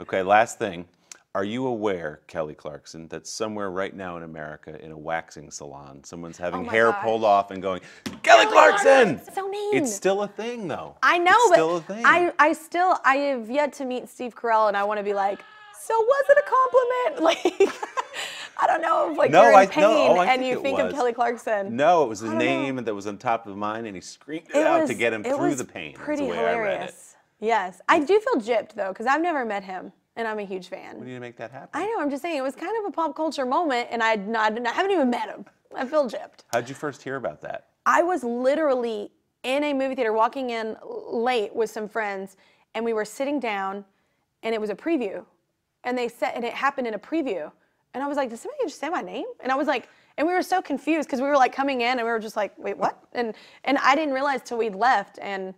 Okay, last thing. Are you aware, Kelly Clarkson, that somewhere right now in America, in a waxing salon, someone's having Oh hair gosh. pulled off and going, Kelly Clarkson! So mean. It's still a thing, though. I know, it's but still a thing. I, I still, I have yet to meet Steve Carell, and I want to be like, so was it a compliment? Like, I don't know if like No, you're in I- no, pain oh, I and think you think of was. Kelly Clarkson. no, it was I don't know. name that was on top of mine, and he screamed it, It out was, to get him through the pain. That's Pretty the way I read it. hilarious. Yes, I do feel gypped though, because I've never met him, and I'm a huge fan. We need to make that happen. I know. I'm just saying it was kind of a pop culture moment, and I'd not, I haven't even met him. I feel gypped. How'd you first hear about that? I was literally in a movie theater walking in late with some friends, and we were sitting down, and it was a preview, and they said, and it happened in a preview, and I was like, did somebody just say my name? And I was like, and we were so confused because we were like coming in, and we were just like, wait, what? And and I didn't realize till we'd left, and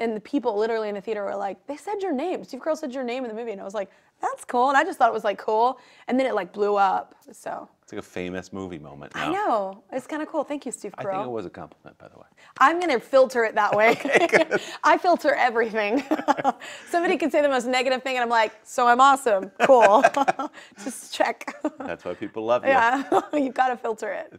and the people literally in the theater were like, they said your name. Steve Carell said your name in the movie, and I was like, that's cool, and I just thought it was like cool, and then it like blew up. So It's like a famous movie moment. I know it's kind of cool. Thank you, Steve Carell. I think it was a compliment, by the way. I'm gonna filter it that way. I filter everything. Somebody can say the most negative thing, and I'm like, so I'm awesome. Cool. Just check. That's why people love you. yeah, you've gotta filter it.